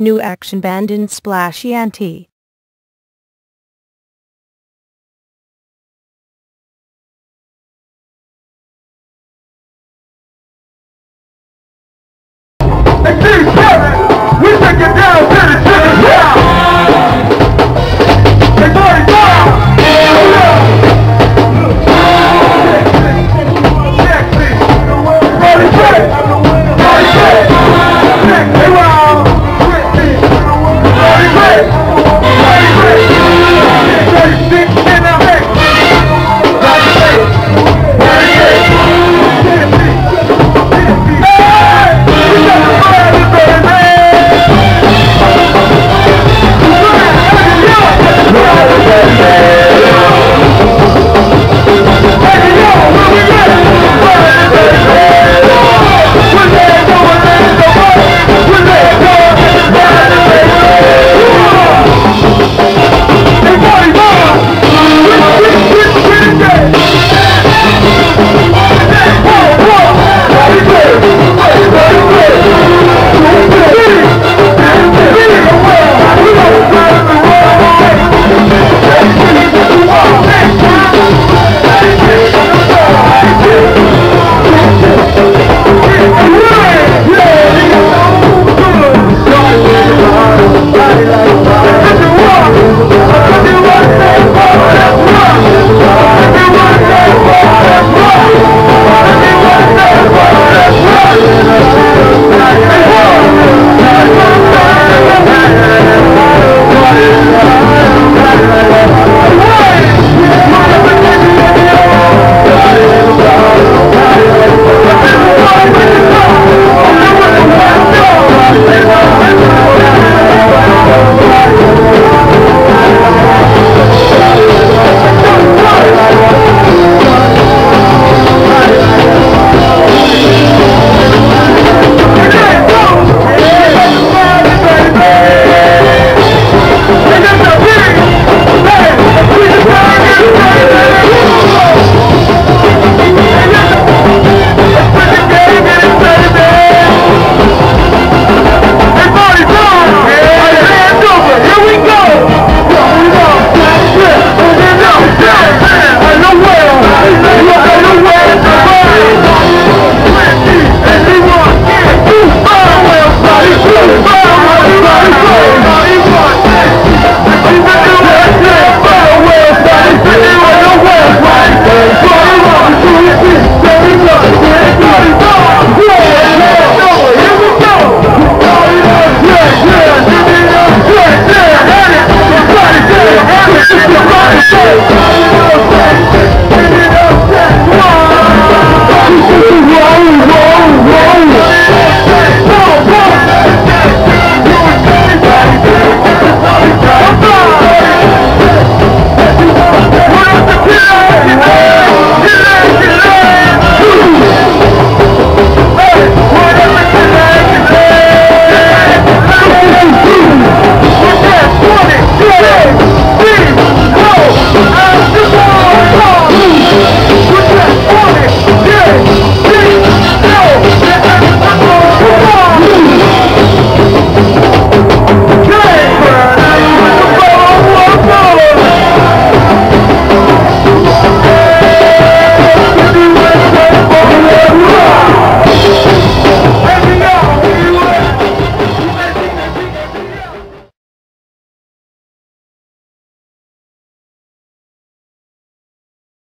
New action band in Splashy Ante.